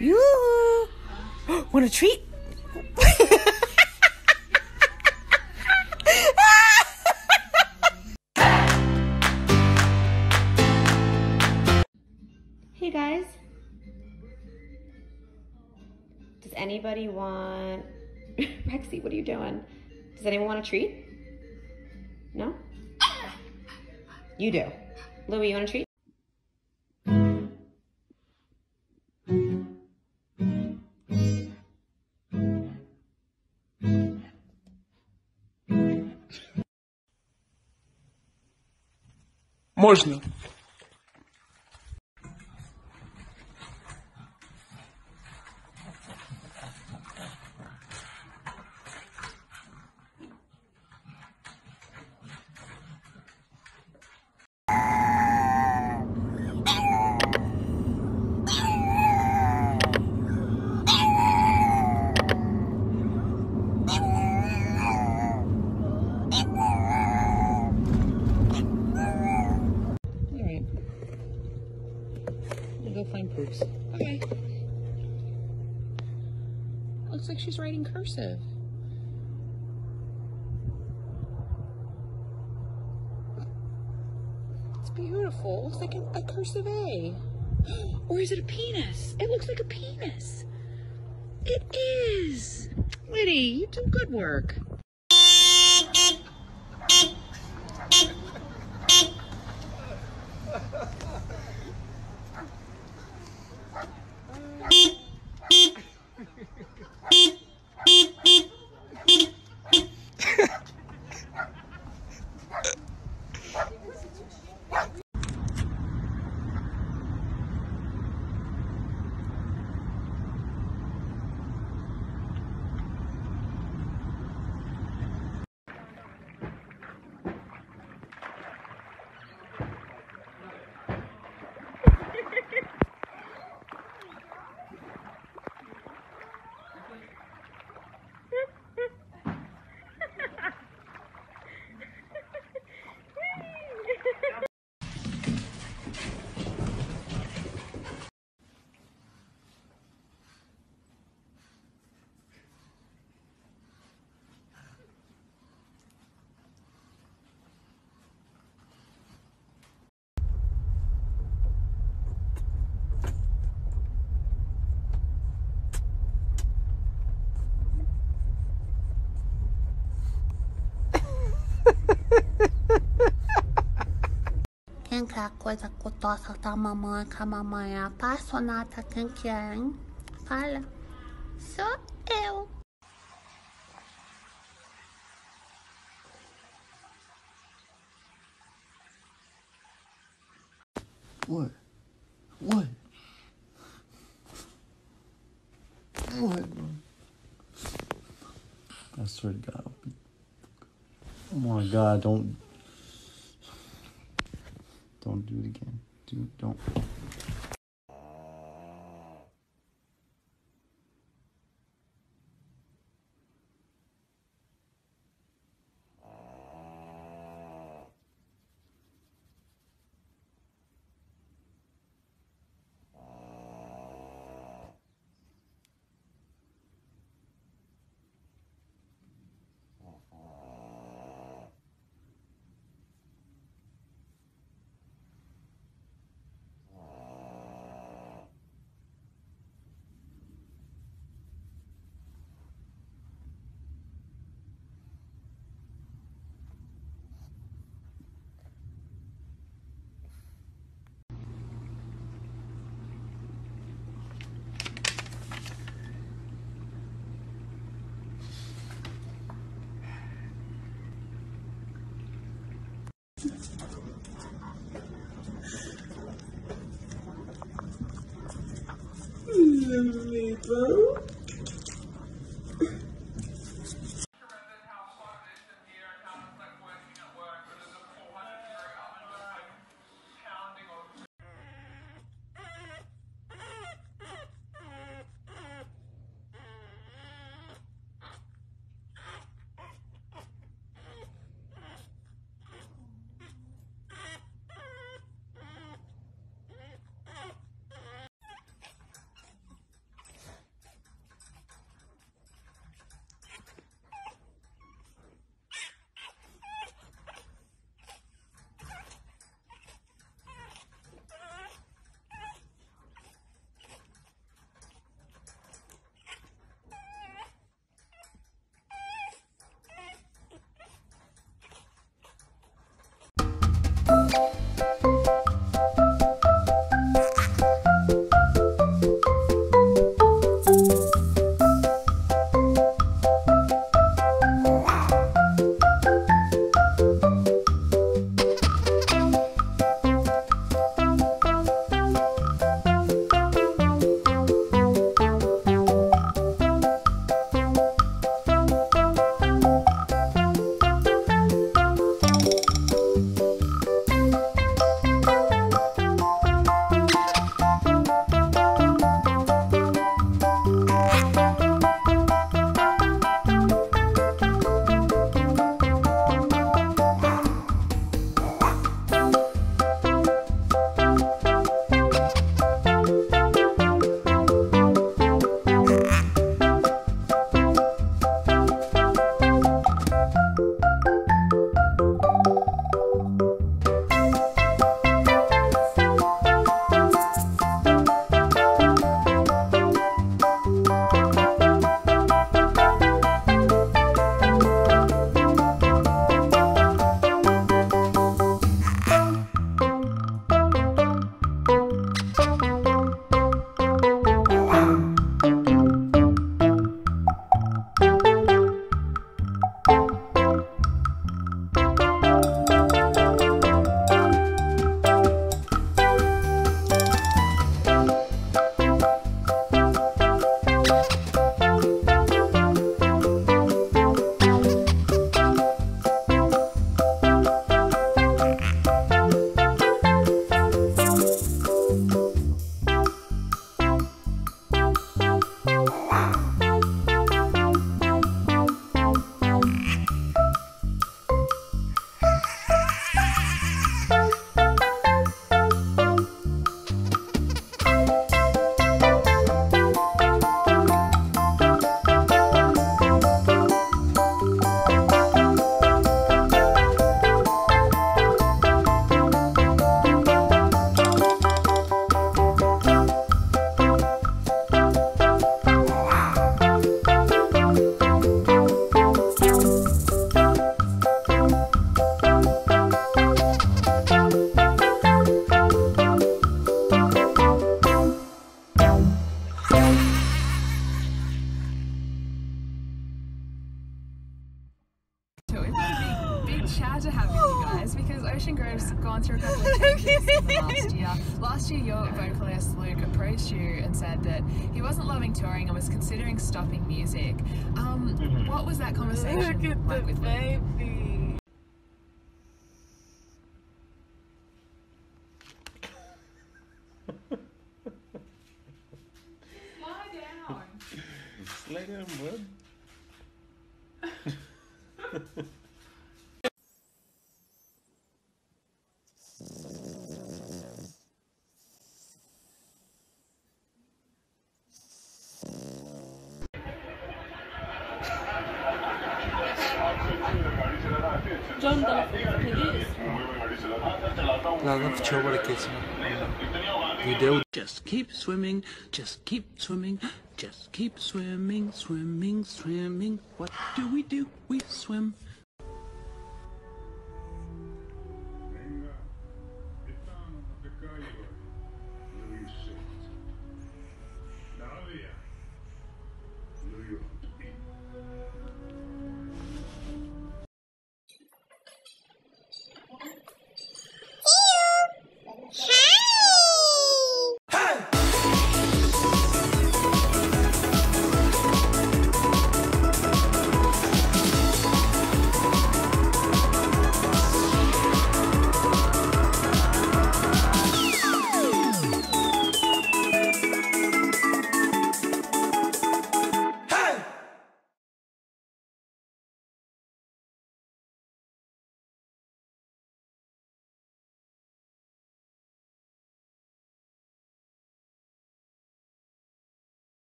Yoo! Want a treat? hey guys. Does anybody want Rexy, what are you doing? Does anyone want a treat? No? You do. Louie, you want a treat? Можно. Looks like she's writing cursive. It's beautiful. Looks like a, a cursive A. Or is it a penis? It looks like a penis. It is. Liddy, you do good work. outra coisa gostosa da tá? mamãe, que a mamãe é apaixonada, quem que é, hein? Fala. Sou eu. Oi. Oi. Oi, mano. swear to God. Oh my god, don't Don't do it again. Do don't. Maple. last year. Last year, your vocalist Luke approached you and said that he wasn't loving touring and was considering stopping music. Um, what was that conversation like with Luke? baby. Lay down, bud. Just keep swimming, just keep swimming, just keep swimming, swimming, swimming. What do we do? We swim.